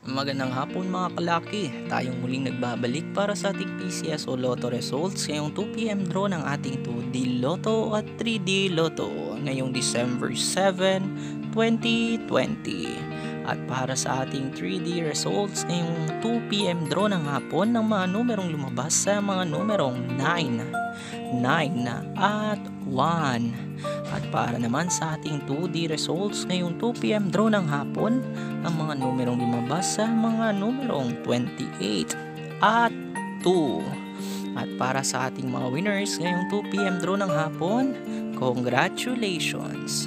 Magandang hapon mga kalaki. Tayong muling nagbabalik para sa ating PCSO Lotto results ngayong 2pm draw ng ating 2D Lotto at 3D Lotto ngayong December 7, 2020. At para sa ating 3D results ngayong 2pm draw ng hapon ng mga numerong lumabas sa mga numerong 9, 9 at 1. Para naman sa ating 2D results ngayong 2pm draw ng hapon, ang mga numerong lumabas sa mga numerong 28 at 2. At para sa ating mga winners ngayong 2pm draw ng hapon, congratulations!